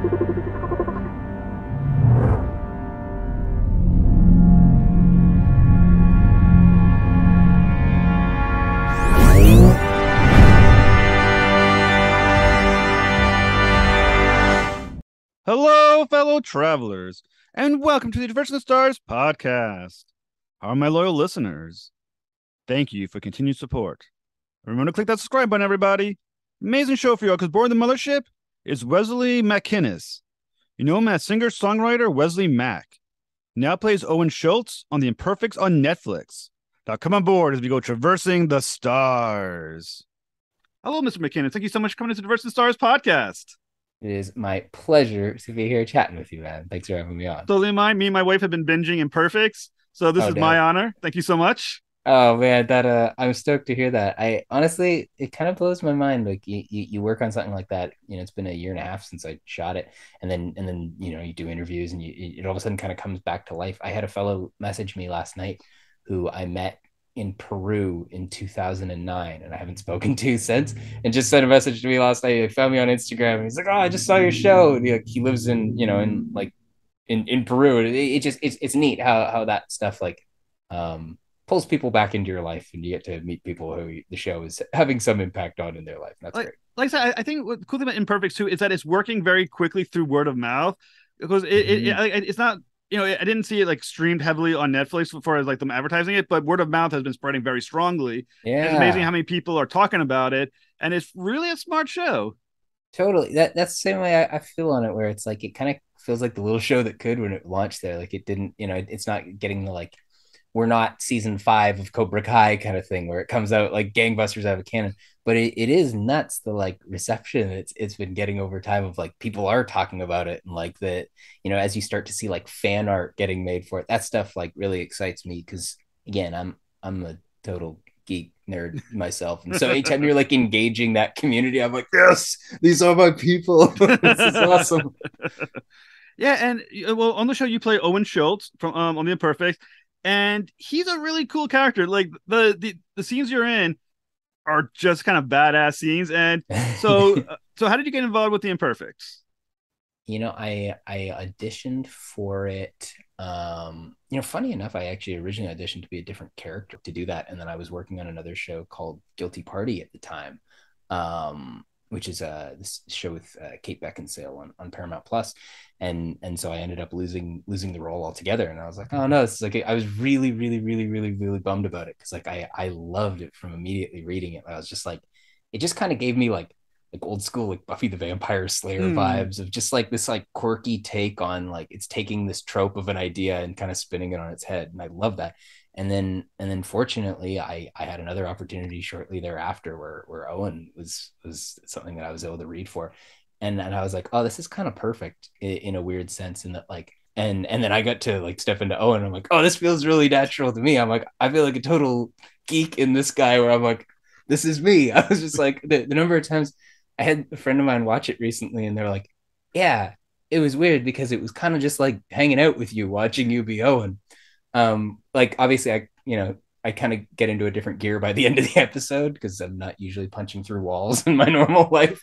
Hello, fellow travelers, and welcome to the Traversing the Stars podcast. How are my loyal listeners? Thank you for continued support. Remember to click that subscribe button, everybody. Amazing show for you all because Board the Mothership is Wesley MacInnes. You know him as singer songwriter Wesley Mack. He now plays Owen Schultz on The Imperfects on Netflix. Now come on board as we go traversing the stars. Hello, Mr. MacInnes. Thank you so much for coming to the the Stars podcast. It is my pleasure to be here chatting with you, man. Thanks for having me on. Totally mine. Me and my wife have been binging Imperfects, so this Oh, is damn. my honor. Thank you so much. Oh man, that uh, I'm stoked to hear that. I honestly, it kind of blows my mind. Like you, you, you work on something like that. You know, it's been a year and a half since I shot it, and then and then you know you do interviews, and you, it all of a sudden kind of comes back to life. I had a fellow message me last night who I met in Peru in 2009, and I haven't spoken to since. And just sent a message to me last night. He found me on Instagram, and he's like, "Oh, I just saw your show." And he, like he lives in you know in like in in Peru, it, it just it's it's neat how how that stuff like um pulls people back into your life, and you get to meet people who the show is having some impact on in their life. That's Like- great. Like I said, I- think what the cool thing about Imperfects too is that it's working very quickly through word of mouth because it, it, it- Mhm. it's not you know I didn't see it like streamed heavily on Netflix before as like them advertising it, but word of mouth has been spreading very strongly. Yeah, It's amazing how many people are talking about it, and it's really a smart show. Totally. That that's the same way I, I feel on it, where it's like it kind of feels like the little show that could when it launched there. Like it didn't, you know, it- it's not getting the like we're not season five of Cobra Kai kind of thing where it comes out like gangbusters out of a cannon. But it, it is nuts the like reception it's it's been getting over time of like people are talking about it and like that, you know, as you start to see like fan art getting made for it, that stuff like really excites me because again, I'm I'm a total geek nerd myself. And so anytime you're like engaging that community, I'm like, yes, these are my people. this is awesome. Yeah, and well, on the show you play Owen Schultz from um on the Imperfects, and he's a really cool character. Like the the, the scenes you're in are just kind of badass scenes. And so uh, so how did you get involved with the Imperfects? you know, I I auditioned for it. Um, you know, funny enough, I actually originally auditioned to be a different character to do that, and then I was working on another show called Guilty Party at the time, um, which is uh this show with uh, Kate Beckinsale on, on Paramount Plus, and and so I ended up losing losing the role altogether, and I was like, oh no, this is like I was really really really really really bummed about it because like I I loved it from immediately reading it. I was just like, it just kind of gave me like like old school like Buffy the Vampire Slayer Hmm. vibes of just like this like quirky take on like it's taking this trope of an idea and kind of spinning it on its head and I love that. And then and then fortunately I I had another opportunity shortly thereafter where where Owen was was something that I was able to read for. And and I was like, "Oh, this is kind of perfect in, in a weird sense in that like and and then I got to like step into Owen. I'm like, oh, this feels really natural to me. I'm like, I feel like a total geek in this guy where I'm like, this is me. I was just like the, the number of times I had a friend of mine watch it recently, and they're like, "Yeah, it was weird because it was kind of just like hanging out with you, watching you be Owen." Um, like obviously, I you know I kind of get into a different gear by the end of the episode because I'm not usually punching through walls in my normal life.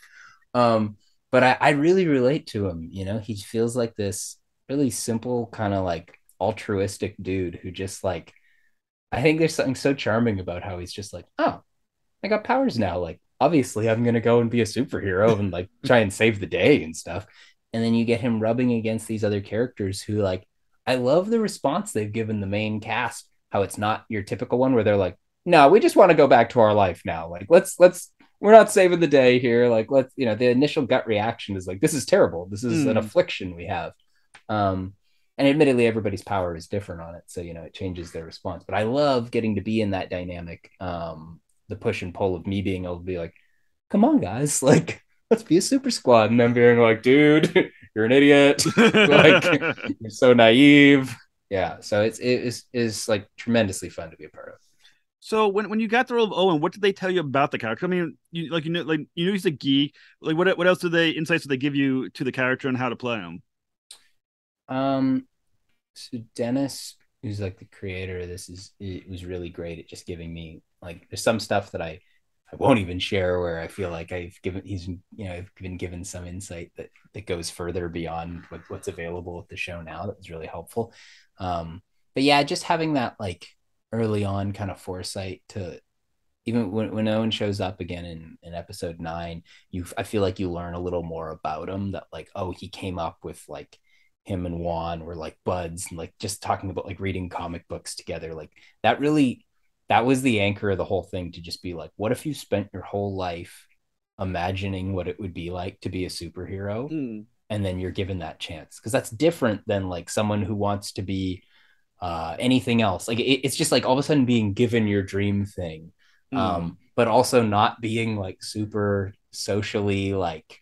Um, but I, I really relate to him. You know, he feels like this really simple, kind of like altruistic dude who just like. I think there's something so charming about how he's just like, oh, I got powers now. Like, obviously, I'm gonna go and be a superhero and like try and save the day and stuff. And then you get him rubbing against these other characters who, like, I love the response they've given the main cast. How it's not your typical one where they're like, "No, we just want to go back to our life now. Like, let's let's we're not saving the day here. Like, let's you know." The initial gut reaction is like, "This is terrible. This is an Hmm. affliction we have." Um, and admittedly, everybody's power is different on it, so you know it changes their response. But I love getting to be in that dynamic. Um, the push and pull of me being able to be like, come on, guys, like, let's be a super squad. And them being like, dude, you're an idiot. like, you're so naive. Yeah. So it's, it is, is like tremendously fun to be a part of. So when, when you got the role of Owen, what did they tell you about the character? I mean, you like you know like you know he's a geek. Like what what else did they insights did they give you to the character and how to play him? Um, so Dennis, who's like the creator of this, is it was really great at just giving me like there's some stuff that I I won't even share where I feel like I've given he's you know I've been given some insight that that goes further beyond what, what's available with the show now. That was really helpful. Um, but yeah, just having that like early on kind of foresight to even when, when Owen shows up again in, in episode nine, you I feel like you learn a little more about him that like, oh, he came up with like him and Juan were like buds and like just talking about like reading comic books together. Like that really that was the anchor of the whole thing to just be like, what if you spent your whole life imagining what it would be like to be a superhero? Mm. And then you're given that chance. Because that's different than like someone who wants to be uh, anything else. Like it, it's just like all of a sudden being given your dream thing. Mm. Um, but also not being like super socially like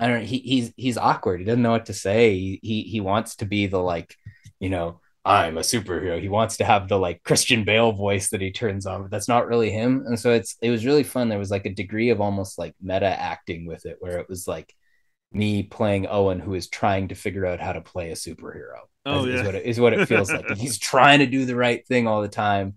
I don't know, he, he's he's awkward. He doesn't know what to say. He, he he wants to be the like, you know, I'm a superhero. He wants to have the like Christian Bale voice that he turns on, but that's not really him. And so it's it was really fun. There was like a degree of almost like meta acting with it, where it was like me playing Owen, who is trying to figure out how to play a superhero. Oh, is, yeah. is what it, is what it feels like. he's trying to do the right thing all the time,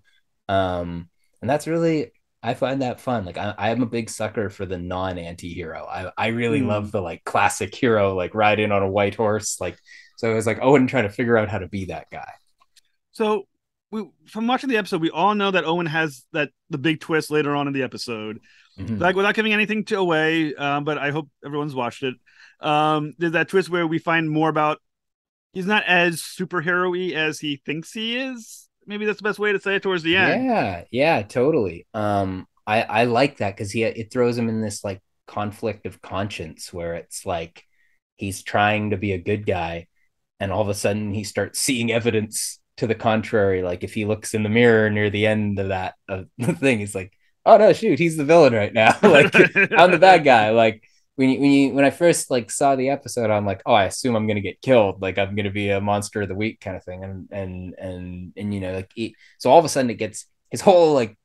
um, and that's really I find that fun. Like I, I'm a big sucker for the non-anti-hero. I I really mm. love the like classic hero, like riding on a white horse, like so it was like Owen trying to figure out how to be that guy. So we from watching the episode, we all know that Owen has that the big twist later on in the episode. Mm-hmm. Like without giving anything to away, um, but I hope everyone's watched it. Um, there's that twist where we find more about he's not as superhero-y as he thinks he is. Maybe that's the best way to say it towards the end. Yeah, yeah, totally. Um, I I like that because he it throws him in this like conflict of conscience where it's like he's trying to be a good guy and all of a sudden he starts seeing evidence to the contrary. Like if he looks in the mirror near the end of that of the thing he's like oh no shoot he's the villain right now. Like i'm the bad guy. Like when you, when you when i first like saw the episode i'm like oh i assume i'm gonna get killed. Like i'm gonna be a monster of the week kind of thing. And and and and you know like he, so all of a sudden it gets his whole like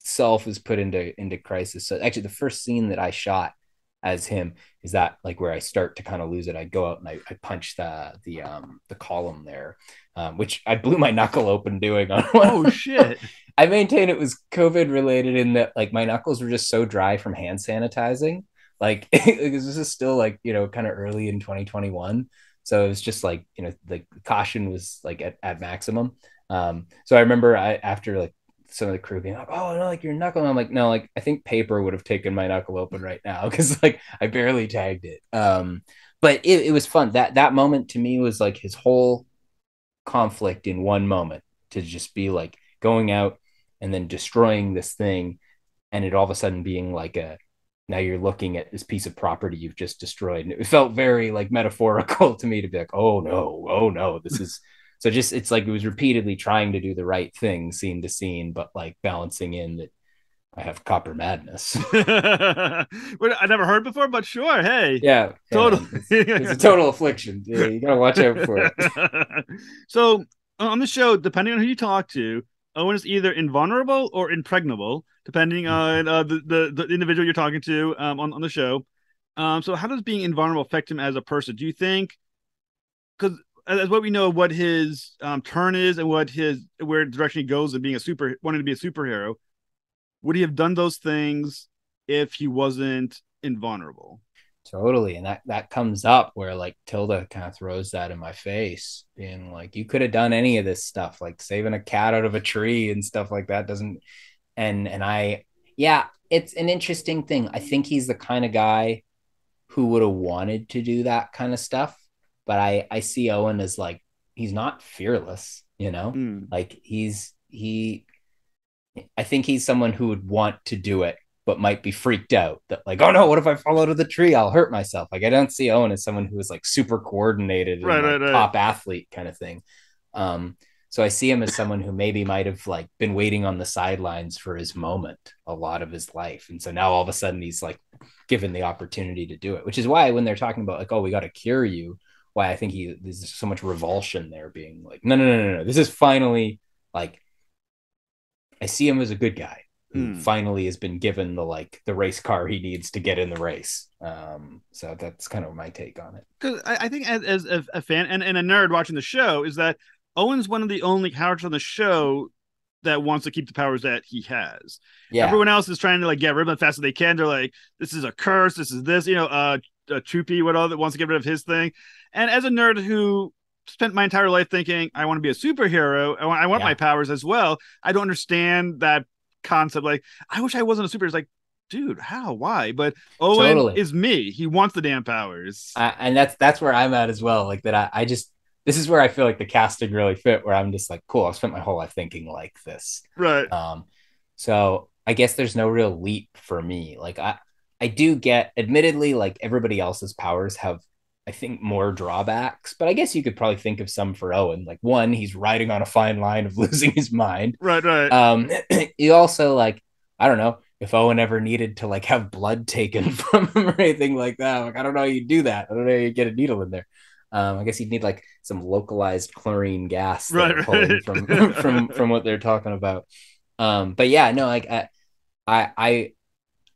self is put into into crisis. So actually the first scene that i shot as him is that like where I start to kind of lose it. I go out and I, I punch the the um the column there, um, which I blew my knuckle open doing on Oh shit. I maintain it was COVID related in that like my knuckles were just so dry from hand sanitizing. Like this is still like, you know, kind of early in 2021. So it was just like, you know, the caution was like at, at maximum. Um, so I remember I after like some of the crew being like, "Oh no, like your knuckle." And I'm like, "No, like I think paper would have taken my knuckle open right now because like I barely tagged it." Um, but it, it was fun. That that moment to me was like his whole conflict in one moment to just be like going out and then destroying this thing, and it all of a sudden being like a now you're looking at this piece of property you've just destroyed, and it felt very like metaphorical to me to be like, "Oh no, oh no, this is." So just it's like it was repeatedly trying to do the right thing scene to scene, but like balancing in that I have copper madness. I never heard before, but sure. Hey, yeah, totally. Yeah, it's, it's, a total affliction. Yeah, you gotta watch out for it. so on the show, depending on who you talk to, Owen is either invulnerable or impregnable, depending on uh, the, the, the individual you're talking to um, on on the show. Um, so how does being invulnerable affect him as a person? Do you think? Because as what we know what his um, turn is and what his where direction he goes and being a super wanting to be a superhero would he have done those things if he wasn't invulnerable? Totally. And that that comes up where like tilda kind of throws that in my face being like you could have done any of this stuff like saving a cat out of a tree and stuff like that doesn't and and i yeah it's an interesting thing. I think he's the kind of guy who would have wanted to do that kind of stuff but I I see Owen as like he's not fearless, you know? Mm. Like he's he I think he's someone who would want to do it but might be freaked out that like oh no what if I fall out of the tree I'll hurt myself. Like I don't see Owen as someone who is like super coordinated right, and right, like, right. top athlete kind of thing. Um so I see him as someone who maybe might have like been waiting on the sidelines for his moment a lot of his life. And so now all of a sudden he's like given the opportunity to do it, which is why when they're talking about like, oh, we got to cure you, why I think he there's so much revulsion there, being like, no, no, no, no, no. This is finally like I see him as a good guy who Hmm. finally has been given the like the race car he needs to get in the race. Um, so that's kind of my take on it. because I, I think as, as a, a fan and, and a nerd watching the show is that Owen's one of the only characters on the show that wants to keep the powers that he has. Yeah. Everyone else is trying to like get rid of them as fast as they can. They're like, this is a curse. This is this, you know, uh, uh Troopy, what all that wants to get rid of his thing. And as a nerd who spent my entire life thinking I want to be a superhero, I want, I want Yeah. my powers as well. I don't understand that concept. Like, I wish I wasn't a superhero. It's like, dude, how? Why? But Owen Totally. is me. He wants the damn powers. I, and that's that's where I'm at as well. Like that, I, I just this is where I feel like the casting really fit. Where I'm just like, cool. I've spent my whole life thinking like this. right. Um, so I guess there's no real leap for me. Like I, I do get, admittedly, like everybody else's powers have, I think, more drawbacks. But I guess you could probably think of some for Owen. Like one, he's riding on a fine line of losing his mind. Right, right. Um, you also like, I don't know if Owen ever needed to like have blood taken from him or anything like that. Like I don't know how you do that. I don't know how you get a needle in there. Um, I guess you'd need like some localized chlorine gas Right, pulling right. from from from what they're talking about. Um, but yeah, no, like I, I, I,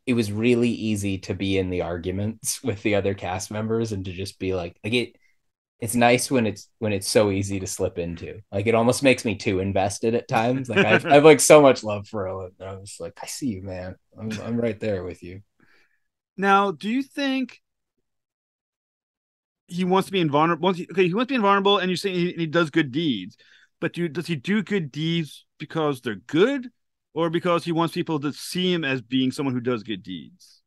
it was really easy to be in the arguments with the other cast members and to just be like, like it. It's nice when it's when it's so easy to slip into. Like it almost makes me too invested at times. Like I've, I've like so much love for and I was like, I see you, man. I'm I'm right there with you. Now, do you think he wants to be invulnerable? Okay, he wants to be invulnerable, and you're saying he, he does good deeds, but do, does he do good deeds because they're good, or because he wants people to see him as being someone who does good deeds?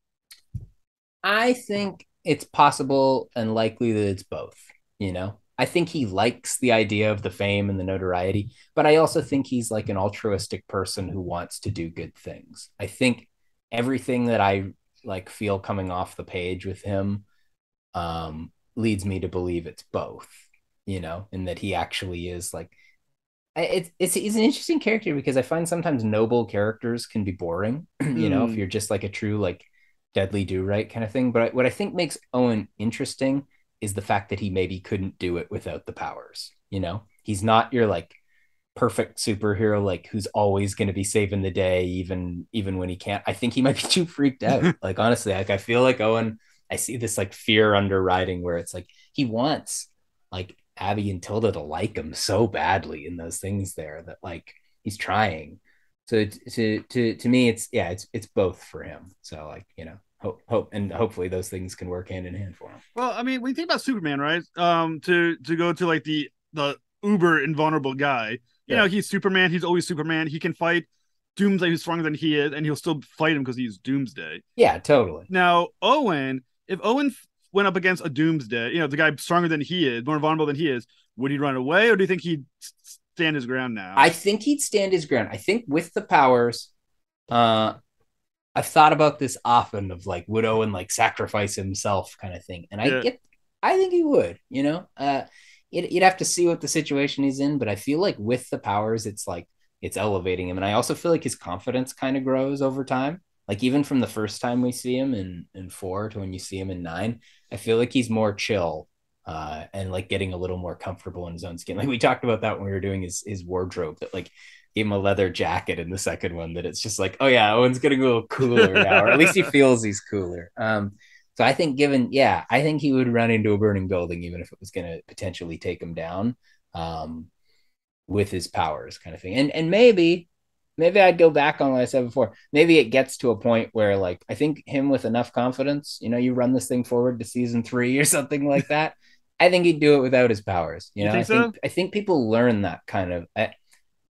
I think it's possible and likely that it's both, you know? I think he likes the idea of the fame and the notoriety, but I also think he's like an altruistic person who wants to do good things. I think everything that I like feel coming off the page with him um leads me to believe it's both, you know, and that he actually is like it's it's he's an interesting character because I find sometimes noble characters can be boring, you know, if Mm. you're just like a true like Dudley Do-Right kind of thing. But what I think makes Owen interesting is the fact that he maybe couldn't do it without the powers. You know, he's not your like perfect superhero like who's always going to be saving the day even even when he can't. I think he might be too freaked out. like honestly, like I feel like Owen. I see this like fear underwriting where it's like he wants like Abbi and Tilda to like him so badly in those things there that like he's trying. So to to to me, it's yeah, it's it's both for him. So like you know, hope hope and hopefully those things can work hand in hand for him. Well, I mean, when you think about Superman, right? Um, to to go to like the the uber invulnerable guy, you Yeah. know, he's Superman. He's always Superman. He can fight Doomsday, who's stronger than he is, and he'll still fight him because he's Doomsday. Yeah, totally. Now, Owen, if Owen went up against a Doomsday, you know, the guy stronger than he is, more vulnerable than he is, would he run away, or do you think he'd stand his ground now? I think he'd stand his ground. I think with the powers, uh, I've thought about this often of like would Owen like sacrifice himself kind of thing, and I Yeah. get, I think he would. You know, uh, you'd, you'd have to see what the situation he's in, but I feel like with the powers, it's like it's elevating him, and I also feel like his confidence kind of grows over time. Like even from the first time we see him in in four to when you see him in nine, I feel like he's more chill uh, and like getting a little more comfortable in his own skin. Like we talked about that when we were doing his his wardrobe that like gave him a leather jacket in the second one that it's just like, oh yeah, Owen's getting a little cooler now, or at least he feels he's cooler. Um, so I think given, yeah, I think he would run into a burning building even if it was going to potentially take him down um, with his powers, kind of thing. And and maybe maybe I'd go back on what I said before. Maybe it gets to a point where like I think him with enough confidence, you know, you run this thing forward to season three or something like that. I think he'd do it without his powers. You You know, think I so? think I think people learn that kind of. I,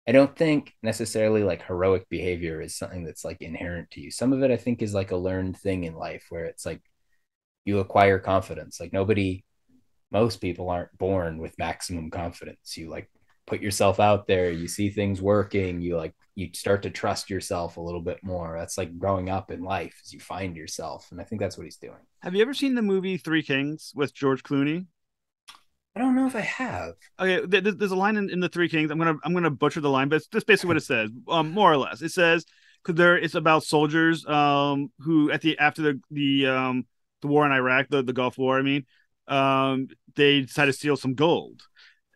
I don't think necessarily like heroic behavior is something that's like inherent to you. Some of it I think is like a learned thing in life where it's like you acquire confidence. Like nobody, most people aren't born with maximum confidence. You like put yourself out there, you see things working, you like you start to trust yourself a little bit more. That's like growing up in life as you find yourself. And I think that's what he's doing. Have you ever seen the movie Three Kings with George Clooney? I don't know if I have. Okay, th- th- there's a line in, in the Three Kings. I'm gonna I'm gonna butcher the line, but it's just basically what it says, um, more or less. It says because there it's about soldiers um who at the after the the um the war in Iraq, the the Gulf War, I mean, um they decided to steal some gold.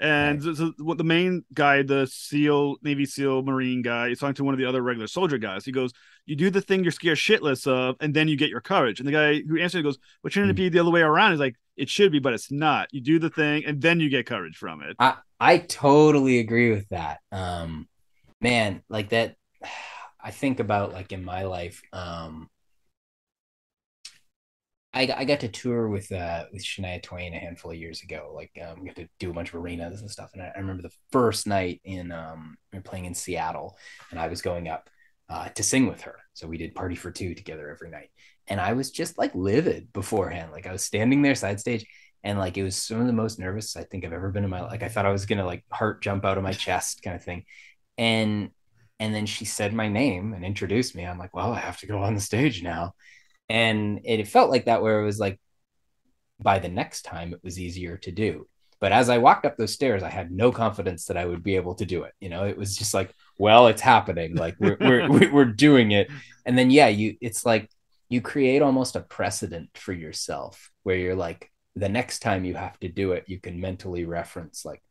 And so, so what the main guy, the SEAL, Navy SEAL, Marine guy, is talking to one of the other regular soldier guys. He goes, "You do the thing you're scared shitless of, and then you get your courage." And the guy who answered goes, "Well, shouldn't it be the other way around?" He's like, "It should be, but it's not. You do the thing, and then you get courage from it." I I totally agree with that. Um, man, like that. I think about like in my life, um, I, I got to tour with uh with Shania Twain a handful of years ago. Like um, got to do a bunch of arenas and stuff. And I, I remember the first night in um we were playing in Seattle, and I was going up uh, to sing with her. So we did party for two together every night, and I was just like livid beforehand. Like I was standing there side stage, and like it was some of the most nervous I think I've ever been in my life. Like I thought I was gonna like heart jump out of my chest kind of thing, and and then she said my name and introduced me. I'm like, well, I have to go on the stage now and it felt like that where it was like by the next time it was easier to do. But as i walked up those stairs i had no confidence that i would be able to do it. You know it was just like well it's happening. Like we're we're, we're doing it. And then yeah you it's like you create almost a precedent for yourself where you're like the next time you have to do it you can mentally reference like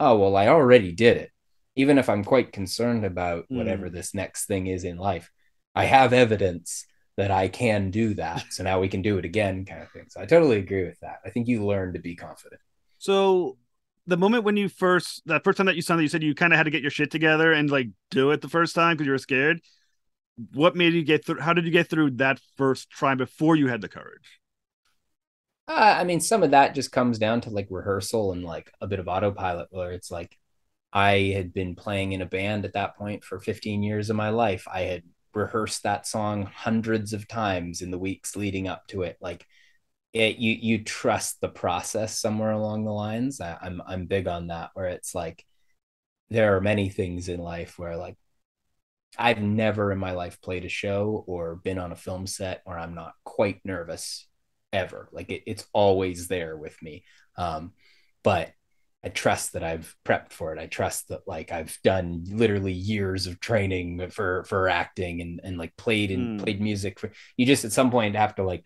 oh well i already did it. Even if i'm quite concerned about whatever mm. this next thing is in life i have evidence that I can do that. So now we can do it again, kind of thing. So I totally agree with that. I think you learn to be confident. So the moment when you first that first time that you saw that you said you kind of had to get your shit together and like do it the first time because you were scared. What made you get through? How did you get through that first try before you had the courage? Uh, I mean, some of that just comes down to like rehearsal and like a bit of autopilot, where it's like I had been playing in a band at that point for 15 years of my life. I had rehearsed that song hundreds of times in the weeks leading up to it. Like it, you you trust the process somewhere along the lines. I, i'm i'm big on that where it's like there are many things in life where like i've never in my life played a show or been on a film set where i'm not quite nervous ever. Like it, it's always there with me. Um but I trust that I've prepped for it. I trust that like I've done literally years of training for for acting and and like played and mm. played music for you just at some point have to like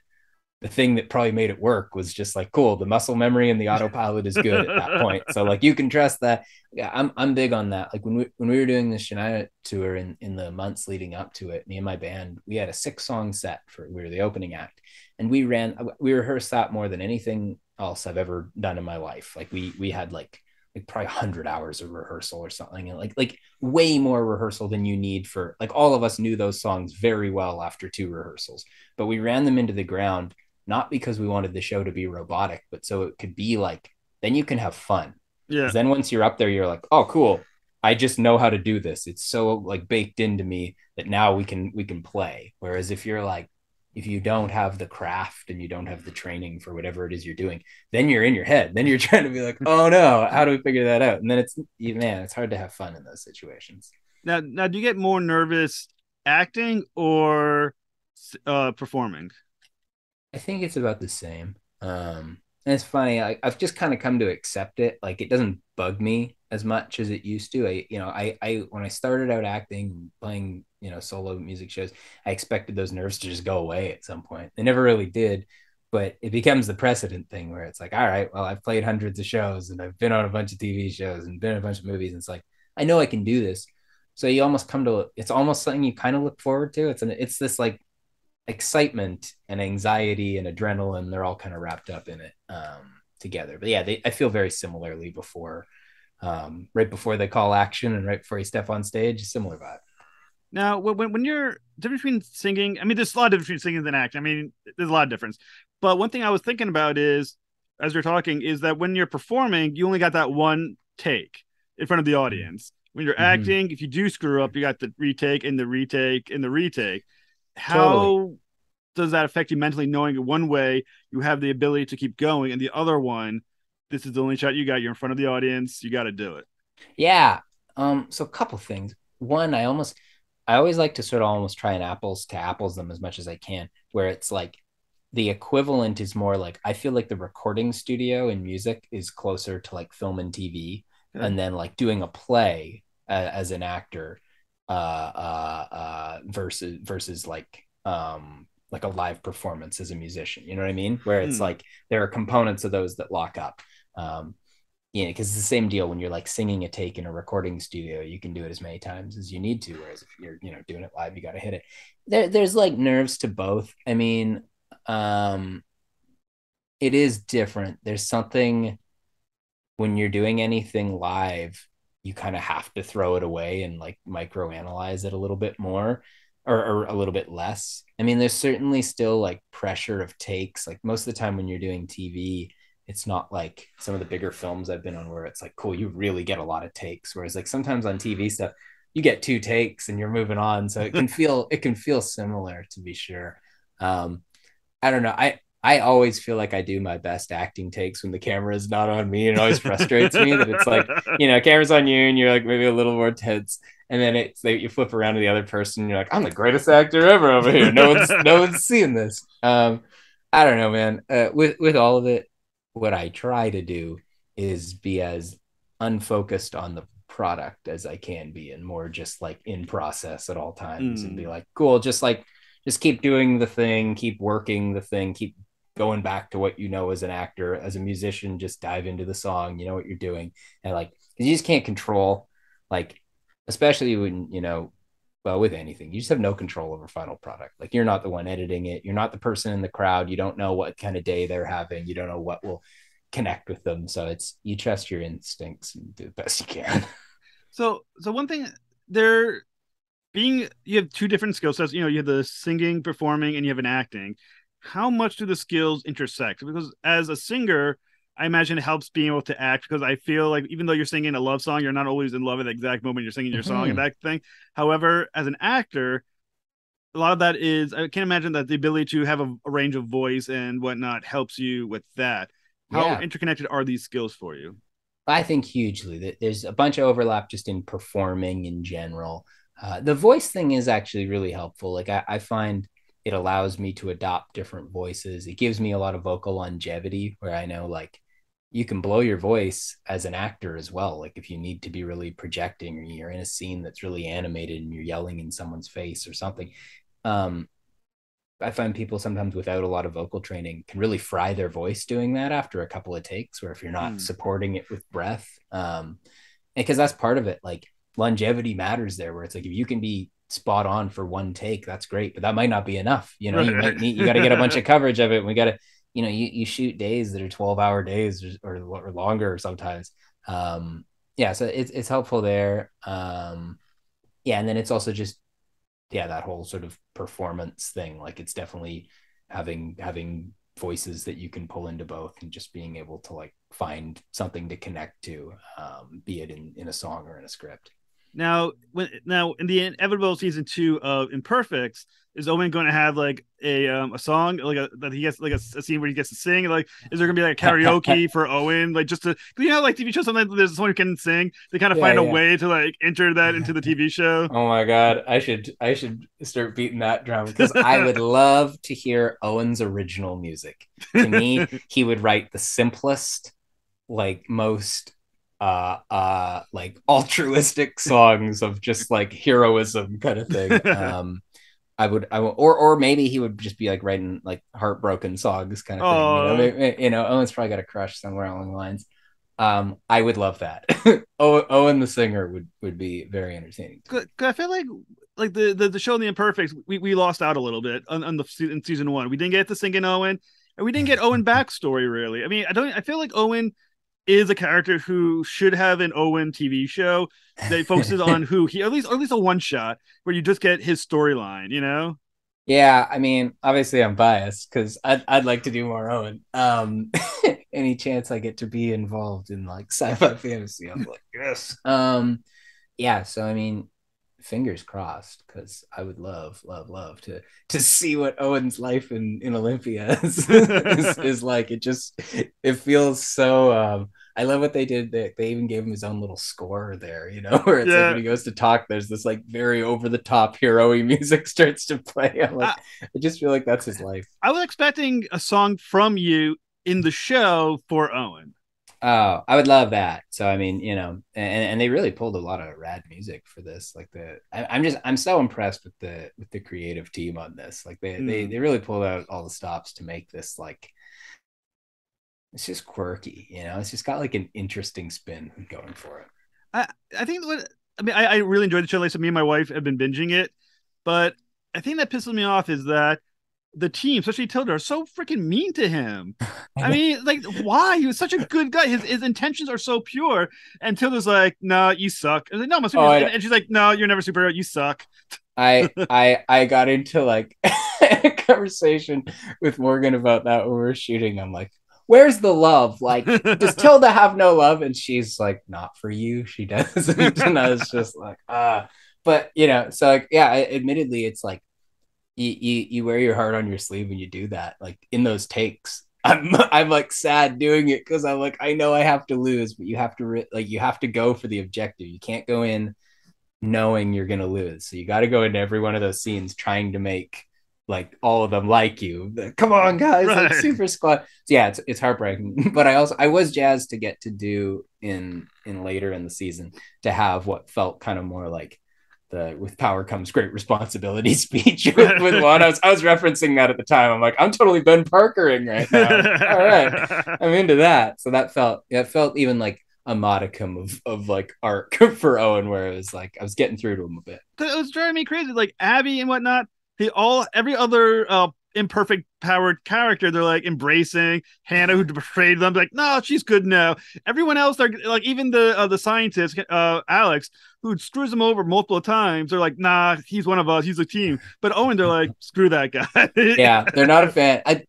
the thing that probably made it work was just like cool the muscle memory and the autopilot is good at that point so like you can trust that yeah i'm i'm big on that like when we when we were doing the Shania tour in in the months leading up to it me and my band we had a six song set for we were the opening act and we ran we rehearsed that more than anything else I've ever done in my life. Like we we had like like probably 100 hours of rehearsal or something and like like way more rehearsal than you need for like all of us knew those songs very well after two rehearsals but we ran them into the ground not because we wanted the show to be robotic but so it could be like then you can have fun. Yeah. Then once you're up there you're like oh cool. I just know how to do this. It's so like baked into me that now we can we can play. Whereas if you're like if you don't have the craft and you don't have the training for whatever it is you're doing, then you're in your head. Then you're trying to be like, oh no, how do we figure that out? And then it's man, it's hard to have fun in those situations. Now, now, do you get more nervous acting or uh, performing? I think it's about the same. Um, and it's funny. I, I've just kind of come to accept it. Like it doesn't bug me as much as it used to. I, you know, I, I when I started out acting, playing you know solo music shows i expected those nerves to just go away at some point. They never really did but it becomes the precedent thing where it's like all right well i've played hundreds of shows and i've been on a bunch of tv shows and been in a bunch of movies. And it's like i know i can do this. So you almost come to it's almost something you kind of look forward to. It's an it's this like excitement and anxiety and adrenaline. They're all kind of wrapped up in it um, together. But yeah they, i feel very similarly before um, right before they call action and right before you step on stage similar vibe now, when when you're difference between singing, I mean, there's a lot of difference between singing and acting. I mean, there's a lot of difference. But one thing I was thinking about is, as you're talking, is that when you're performing, you only got that one take in front of the audience. When you're mm-hmm. acting, if you do screw up, you got the retake and the retake and the retake. How totally. does that affect you mentally, knowing one way you have the ability to keep going, and the other one, this is the only shot you got. You're in front of the audience. You got to do it. Yeah. Um. So a couple things. One, I almost I always like to sort of almost try and apples to apples them as much as I can, where it's like the equivalent is more like I feel like the recording studio in music is closer to like film and TV, yeah. and then like doing a play uh, as an actor uh, uh, uh, versus versus like um, like a live performance as a musician. You know what I mean? Where it's mm. like there are components of those that lock up. Um, you know, because it's the same deal when you're like singing a take in a recording studio, you can do it as many times as you need to. Whereas if you're, you know, doing it live, you got to hit it. There, there's like nerves to both. I mean, um, it is different. There's something when you're doing anything live you kind of have to throw it away and like micro analyze it a little bit more or, or a little bit less. I mean, there's certainly still like pressure of takes. Like most of the time when you're doing TV, it's not like some of the bigger films I've been on where it's like, cool, you really get a lot of takes. Whereas like sometimes on TV stuff, you get two takes and you're moving on. So it can feel it can feel similar to be sure. Um, I don't know. I I always feel like I do my best acting takes when the camera is not on me. And it always frustrates me that it's like, you know, camera's on you and you're like maybe a little more tense. And then it's like you flip around to the other person and you're like, I'm the greatest actor ever over here. No one's no one's seeing this. Um, I don't know, man. Uh, with with all of it, what I try to do is be as unfocused on the product as I can be and more just like in process at all times mm. and be hmm. like, cool, just like just keep doing the thing, keep working the thing, keep going back to what you know as an actor, as a musician, just dive into the song, you know what you're doing. And like, you just can't control, like, especially when, you know, well, with anything, you just have no control over final product. Like, you're not the one editing it. You're not the person in the crowd. You don't know what kind of day they're having. You don't know what will connect with them. So it's, you trust your instincts and do the best you can. So, so one thing there being, you have two different skill sets. You know, you have the singing, performing, and you have an acting how much do the skills intersect? Because as a singer, I imagine it helps being able to act because I feel like even though you're singing a love song, you're not always in love at the exact moment you're singing your mm-hmm. song and that thing. However, as an actor, a lot of that is I can't imagine that the ability to have a, a range of voice and whatnot helps you with that. How yeah. interconnected are these skills for you? I think hugely. There's a bunch of overlap just in performing in general. Uh, the voice thing is actually really helpful. Like I, I find it allows me to adopt different voices. It gives me a lot of vocal longevity where I know like you can blow your voice as an actor as well. Like if you need to be really projecting or you're in a scene that's really animated and you're yelling in someone's face or something. Um, I find people sometimes without a lot of vocal training can really fry their voice doing that after a couple of takes, where if you're not mm. supporting it with breath, um, because that's part of it. Like longevity matters there, where it's like if you can be spot on for one take, that's great, but that might not be enough. You know, right. you might need, you got to get a bunch of coverage of it. we got to, you know, you, you shoot days that are 12 hour days or, or, or longer sometimes. Um, yeah. So it's, it's helpful there. Um, yeah. And then it's also just, yeah, that whole sort of performance thing. Like it's definitely having, having voices that you can pull into both and just being able to like find something to connect to, um, be it in, in a song or in a script. Now, when now in the inevitable season two of Imperfects, is Owen going to have like a um, a song like a, that he gets like a, a, scene where he gets to sing? Like, is there going to be like a karaoke for Owen? Like, just to you know, like TV shows sometimes there's someone who can sing. They kind of yeah, find yeah. a way to like enter that into the TV show. Oh my god, I should I should start beating that drum because I would love to hear Owen's original music. To me, he would write the simplest, like most uh uh like altruistic songs of just like heroism kind of thing. Um i would i would, or or maybe he would just be like writing like heartbroken songs kind of thing oh. you know, maybe, you know owen's probably got a crush somewhere along the lines. Um i would love that. Owen, owen the singer would would be very entertaining. I feel like like the, the the show in the imperfects we, we lost out a little bit on, on the in season one. We didn't get the singing owen and we didn't get owen backstory really. I mean i don't i feel like owen is a character who should have an Owen TV show that focuses on who he at least at least a one shot where you just get his storyline, you know? Yeah, I mean, obviously I'm biased because I'd I'd like to do more Owen. Um any chance I get to be involved in like sci-fi fantasy, I'm like, yes. Um yeah, so I mean, fingers crossed because I would love, love, love to to see what Owen's life in in Olympia is, is, is, like. It just it feels so. Um, I love what they did. They, they even gave him his own little score there, you know, where it's yeah. like when he goes to talk, there's this like very over the top hero music starts to play. I'm like, I, I just feel like that's his life. I was expecting a song from you in the show for Owen. Oh, I would love that. So I mean, you know, and, and they really pulled a lot of rad music for this. Like the, I, am just I'm so impressed with the with the creative team on this. Like they mm. they they really pulled out all the stops to make this like. It's just quirky, you know. It's just got like an interesting spin going for it. I I think what I mean I, I really enjoyed the show. Like so, me and my wife have been binging it, but I think that pisses me off is that the team, especially Tilda, are so freaking mean to him. I mean, like, why? He was such a good guy. His his intentions are so pure. And Tilda's like, "No, you suck." And like, no, I'm a superhero. Oh, and, she's like, "No, you're never superhero. You suck." I I I got into like a conversation with Morgan about that when we were shooting. I'm like, where's the love? Like, does Tilda have no love? And she's like, not for you. She doesn't. and I was just like, ah. But you know, so like, yeah. I, admittedly, it's like you, you you wear your heart on your sleeve when you do that. Like in those takes, I'm I'm like sad doing it because I'm like I know I have to lose, but you have to re- like you have to go for the objective. You can't go in knowing you're gonna lose. So you got to go into every one of those scenes trying to make like all of them like you. The- Come on, guys, like super squad. So yeah, it's it's heartbreaking. But I also I was jazzed to get to do in in later in the season to have what felt kind of more like the with power comes great responsibility speech with, with Juan. I was I was referencing that at the time. I'm like, I'm totally Ben Parkering right now. all right. I'm into that. So that felt it felt even like a modicum of of like arc for Owen, where it was like I was getting through to him a bit. it was driving me crazy. Like Abbi and whatnot, they all every other uh imperfect powered character they're like embracing hannah who betrayed them like no she's good now everyone else they're like even the uh, the scientist uh alex who screws them over multiple times they're like nah he's one of us he's a team but owen they're like screw that guy Yeah, they're not a fan. I,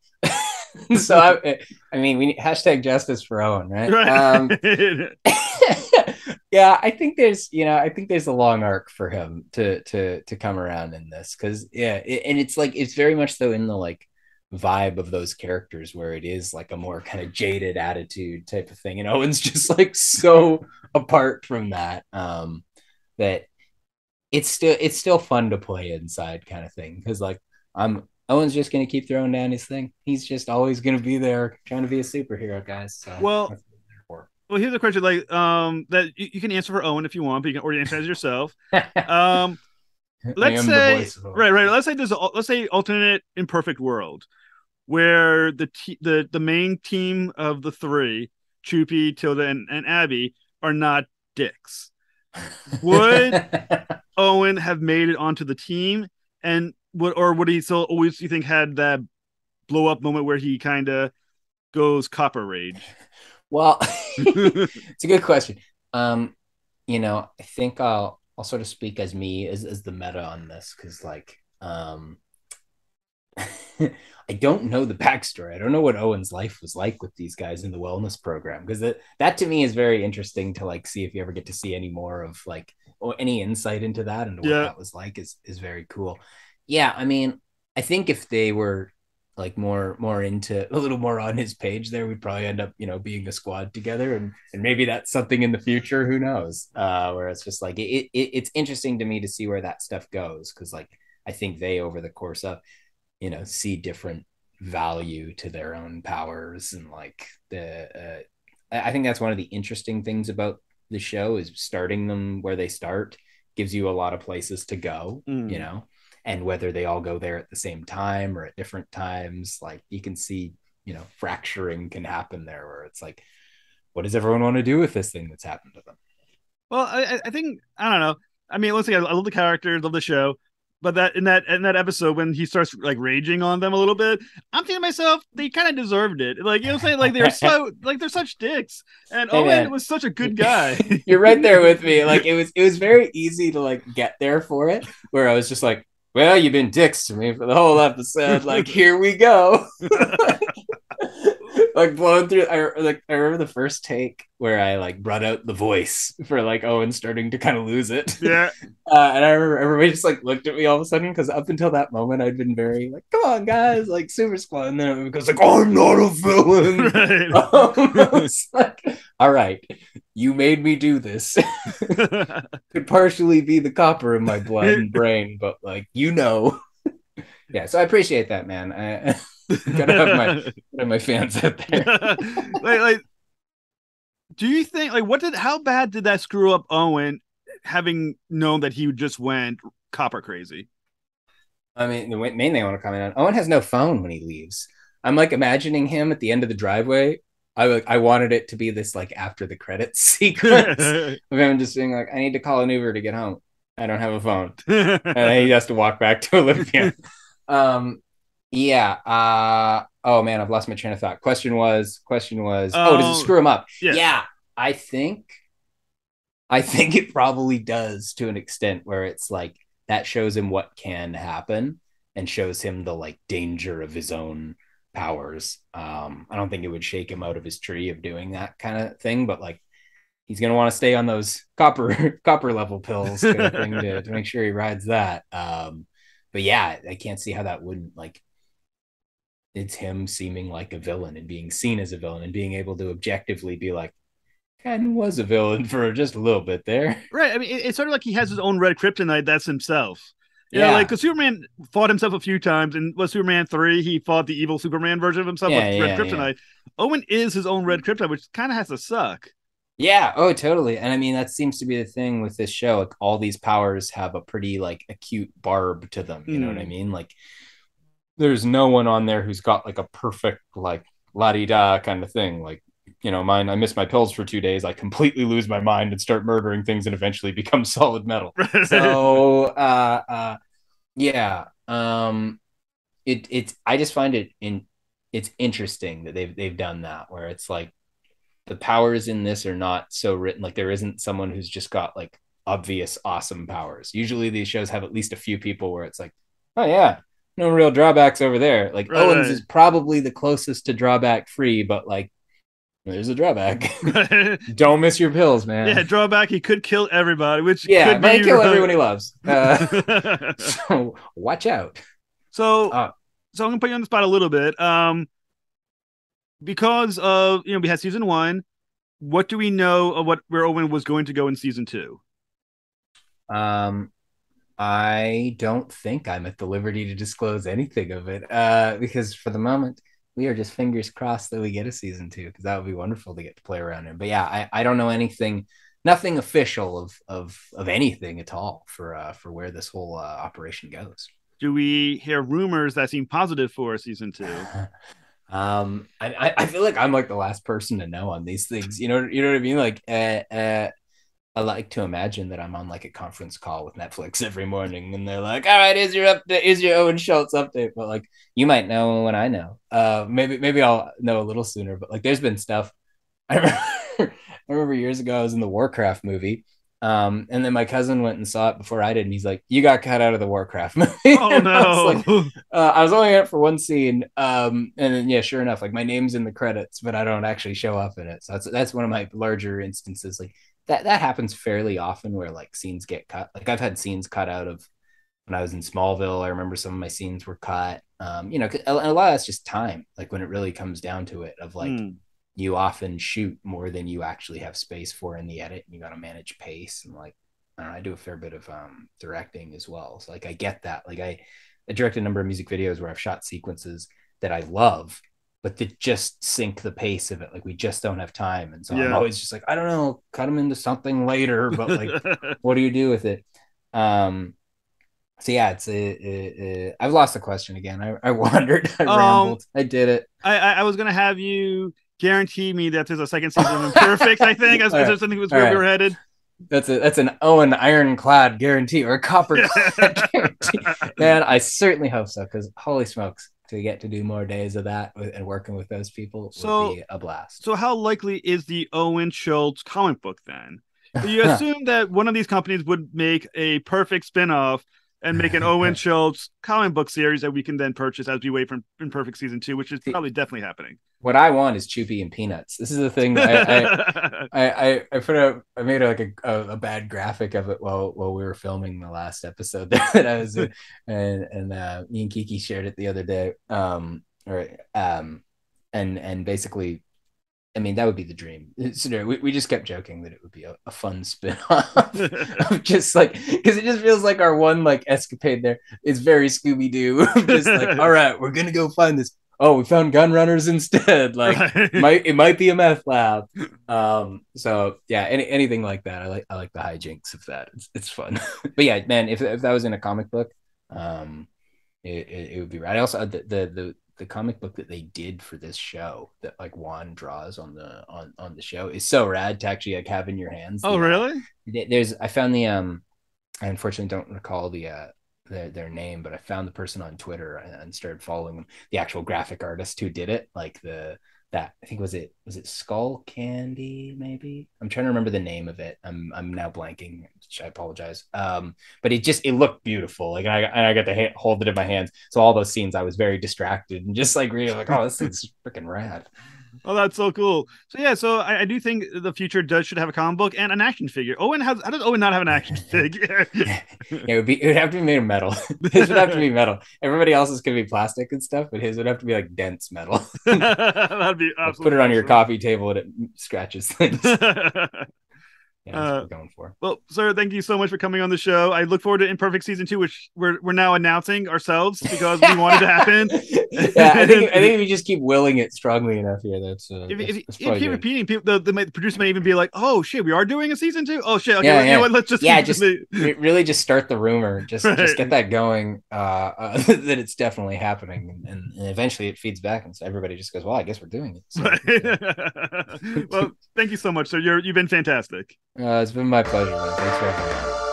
so I, I mean, we need hashtag justice for Owen, right? right Um, yeah, I think there's, you know, I think there's a long arc for him to to to come around in this because yeah, it, and it's like it's very much so in the like vibe of those characters where it is like a more kind of jaded attitude type of thing, and Owen's just like so apart from that um that it's still it's still fun to play inside kind of thing because like I'm Owen's just gonna keep throwing down his thing. He's just always gonna be there trying to be a superhero, guys. So Well, that's what I'm there for. Well here's a question like um that you, you can answer for owen if you want but you can or you answer as yourself um let's say voice of Owen. right right let's say there's a let's say alternate imperfect world where the te- the the main team of the three Choopy, Tilda, and, and Abbi are not dicks. Would- Owen have made it onto the team, and would or would he still always you think had that blow up moment where he kind of goes copper rage? well, it's a good question. Um, you know, I think I'll I'll sort of speak as me as as the meta on this because like um I don't know the backstory. I don't know what Owen's life was like with these guys in the wellness program because that that to me is very interesting to like see if you ever get to see any more of like or any insight into that and what Yeah. that was like is is very cool. Yeah, I mean, I think if they were like more more into a little more on his page there we'd probably end up you know being a squad together and and maybe that's something in the future who knows uh where it's just like it, it it's interesting to me to see where that stuff goes because like i think they over the course of you know see different value to their own powers and like the uh, I think that's one of the interesting things about the show is starting them where they start gives you a lot of places to go Mm. you know and whether they all go there at the same time or at different times like you can see you know fracturing can happen there where it's like what does everyone want to do with this thing that's happened to them Well, I, I- think I don't know. I mean, let's say I, I love the characters, love the show, but that in that in that episode when he starts like raging on them a little bit, I'm thinking to myself, they kind of deserved it. Like you know, what I'm saying like they're so like they're such dicks, and Hey, Owen man. was such a good guy. you're right there with me like it was it was very easy to like get there for it where i was just like well you've been dicks to me for the whole episode. Like here we go like blowing through I like I remember the first take where I like brought out the voice for like Owen starting to kind of lose it. yeah, Uh, and I remember everybody just like looked at me all of a sudden because up until that moment I'd been very like, come on guys, like super squad. And then it goes like, I'm not a villain. right. Um, like, all right, you made me do this. Could partially be the copper in my blood and brain, but like you know. yeah, so I appreciate that, man. I gotta have my gotta have my fans out there. like, like, do you think like what did how bad did that screw up Owen, having known that he just went copper crazy? I mean, the main thing I want to comment on: Owen has no phone when he leaves. I'm like imagining him at the end of the driveway. I like I wanted it to be this like after the credits sequence of him just being like, I need to call an Uber to get home. I don't have a phone, and he has to walk back to Olympia. um, Yeah. Uh oh man, I've lost my train of thought. Question was question was oh, does it Oh, screw him up? yeah. yeah. I think I think it probably does to an extent where it's like that shows him what can happen and shows him the like danger of his own powers. Um, I don't think it would shake him out of his tree of doing that kind of thing, but like he's gonna want to stay on those copper copper level pills kind of thing to, to make sure he rides that. Um, but yeah, I can't see how that wouldn't like it's him seeming like a villain and being seen as a villain and being able to objectively be like Ken was a villain for just a little bit there. Right. I mean, it's sort of like he has his own red kryptonite. That's himself. Yeah, Yeah. like because Superman fought himself a few times, and was Superman three? He fought the evil Superman version of himself Yeah, with yeah, red kryptonite. Owen is his own red kryptonite, which kind of has to suck. Yeah, oh totally. And I mean that seems to be the thing with this show. Like all these powers have a pretty like acute barb to them. You know what I Hmm. mean? Like there's no one on there who's got like a perfect like la di da kind of thing. Like, you know, mine, I miss my pills for two days, I completely lose my mind and start murdering things and eventually become solid metal. so uh uh yeah um it it's i just find it in it's interesting that they've they've done that where it's like the powers in this are not so written like there isn't someone who's just got like obvious awesome powers usually these shows have at least a few people where it's like oh yeah no real drawbacks over there like Right, owens right. is probably the closest to drawback free but like there's a drawback don't miss your pills man yeah, drawback. He could kill everybody, which yeah could might be kill everyone he loves uh, so watch out so, Uh, so I'm gonna put you on the spot a little bit. Um, because of you know we had season one. What do we know of what where Owen was going to go in season two? Um, I don't think I'm at the liberty to disclose anything of it, uh, because for the moment we are just fingers crossed that we get a season two, because that would be wonderful to get to play around in. But yeah, I, I don't know anything, nothing official of of of anything at all for uh for where this whole uh, operation goes. Do we hear rumors that seem positive for season two? um, I I- feel like I'm like the last person to know on these things. You know, you know what I mean? Like, uh, uh, I like to imagine that I'm on like a conference call with Netflix every morning, and they're like, "All right, is your update, Is your Owen Schultz update." But like, you might know when I know. Uh, maybe maybe I'll know a little sooner. But like, there's been stuff. I remember, I remember years ago I was in the Warcraft movie. Um, and then my cousin went and saw it before I did, and he's like, "You got cut out of the Warcraft movie." Oh And I was no! like, uh, I was only in it for one scene, um, and then yeah, sure enough, like my name's in the credits, but I don't actually show up in it. So that's that's one of my larger instances. Like that that happens fairly often where like scenes get cut. Like I've had scenes cut out of when I was in Smallville. I remember some of my scenes were cut. Um, you know, and a lot of that's just time. Like when it really comes down to it, of like Hmm. you often shoot more than you actually have space for in the edit, and you got to manage pace and like I don't know, I do a fair bit of um, directing as well. So like I get that. Like I, I direct a number of music videos where I've shot sequences that I love, but to just sink the pace of it. Like we just don't have time, and so I'm always just like I don't know, cut them into something later. But like, what do you do with it? Um, so yeah, it's a, I've lost the question again. I, I wandered. I Um, rambled. I did it. I, I was gonna have you guarantee me that there's a second season of Imperfect. I think is, is All there right. something was where we right. were headed? That's a that's an Owen ironclad guarantee or a copper guarantee. Man, I certainly hope so because holy smokes, to get to do more days of that and working with those people So- would be a blast. So how likely is the Owen Schultz comic book then? You assume that one of these companies would make a perfect spin-off and make an Owen Schultz comic book series that we can then purchase as we wait for Imperfect season two, which is probably definitely happening. what I want is Choopy and Peanuts. This is the thing. I, I, I, I, I put a I made like a, a, a bad graphic of it while while we were filming the last episode that I was in, and and uh, me and Kiki shared it the other day. Um, or um, and and basically, I mean that would be the dream. So, we we just kept joking that it would be a, a fun spin off of just like because it just feels like our one like escapade there is very Scooby Doo. just like all right, we're gonna go find this. Oh, we found gun runners instead. Like Right. might it might be a meth lab. Um, so yeah, any anything like that. I like I like the hijinks of that. It's it's fun. but yeah, man, if if that was in a comic book, um, it, it, it would be right. I also the, the the the comic book that they did for this show that like Juan draws on the on on the show is so rad to actually like have in your hands. oh The, uh, really? there's I found the um I unfortunately don't recall the uh their, their name, but I found the person on Twitter and started following them. The actual graphic artist who did it, like the that I think was it was it Skull Candy maybe? I'm trying to remember the name of it. I'm I'm now blanking I apologize. Um but it just it looked beautiful. Like I and I got to ha- hold it in my hands. So all those scenes I was very distracted and just like really like oh this thing's freaking rad Oh, that's so cool. So yeah, so I, I, do think the future does should have a comic book and an action figure. Owen has how does Owen not have an action figure? yeah, it would be it would have to be made of metal. his would have to be metal. Everybody else's could be plastic and stuff, but his would have to be like dense metal. That'd be put it on your coffee table and it scratches things yeah, that's uh, what we're going for. Well, sir, thank you so much for coming on the show. I look forward to Imperfect season two, which we're we're now announcing ourselves because we wanted to happen. yeah, I think I think if you just keep willing it strongly enough here, that's uh, if, that's, if, that's if you keep repeating, people the, the, the, producer may even be like, "Oh shit, we are doing a season two. Oh shit, okay, yeah, well, yeah. You know what, let's just yeah, just really just start the rumor, just right. just get that going, uh, uh, that it's definitely happening, and, and, eventually it feeds back, and so everybody just goes, "Well, I guess we're doing it." So, right. well, thank you so much, sir. You're you've been fantastic. Uh, it's been my pleasure, man. Thanks for having me.